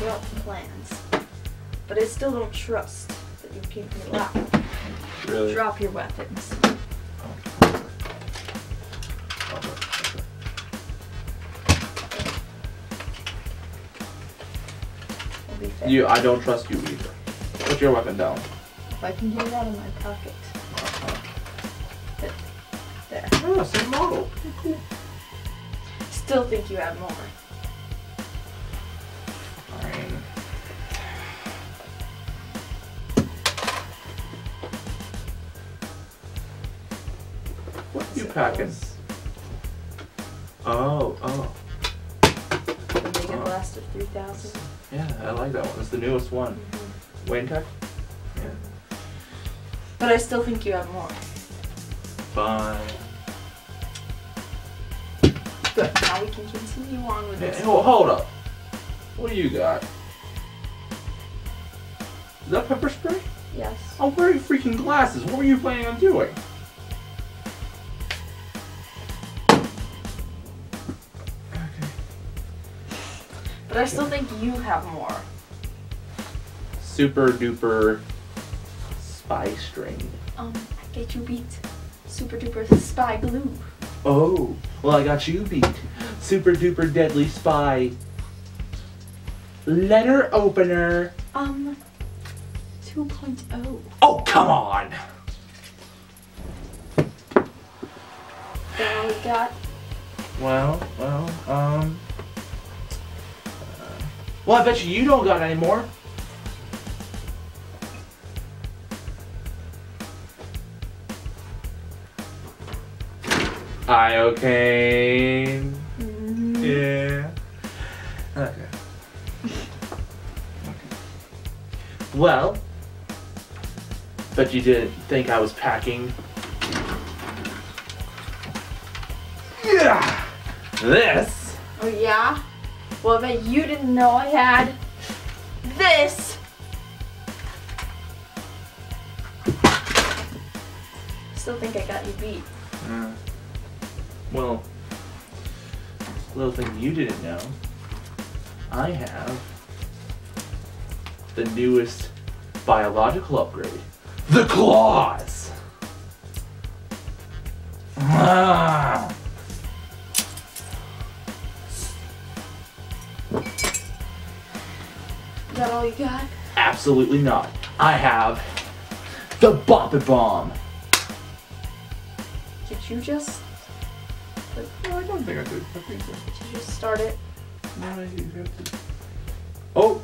got plans, but I still don't trust that you keep me alive. Really? Drop your weapons. Okay. You, I don't trust you either. Put your weapon down. If I can get it out of my pocket. Uh-huh. But there. Oh, same model. Still think you have more. What are you packing? Oh, oh. The Mega Oh. Blaster 3000. Yeah, I like that one. It's the newest one. Mhm. Wayne Tech? Yeah. But I still think you have more. Fine. Now we can continue on with Hey, this. hold, hold up. What do you got? Is that pepper spray? Yes. I'm wearing freaking glasses. What were you planning on doing? But I still think you have more. Super duper spy string. Um, I get you beat. Super duper spy glue. Oh, well, I got you beat. Super duper deadly spy. Letter opener. Um, 2.0. Oh, come on. That we got? Well, well, um. Well, I bet you you don't got any more. I okay. Mm-hmm. Yeah. Okay. okay. Well, bet you didn't think I was packing. Yeah. This. Oh yeah? Well, I you didn't know I had this. Still think I got you beat. Uh, well, little thing you didn't know, I have the newest biological upgrade, the claws. Ah. Is that all you got? Absolutely not. I have the Bop Bomb. Did you just? No, I don't think I did. I think so. Did you just start it? No, I didn't have to. Oh,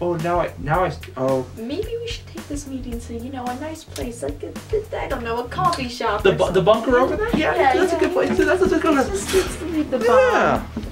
oh, now I, now I, oh, Maybe we should take this meeting to you know a nice place like a, I don't know a coffee shop. the bu- the bunker over there. Yeah, Yeah, that's yeah, a good place. yeah. That's a good something. one. Just leave the Yeah. bomb.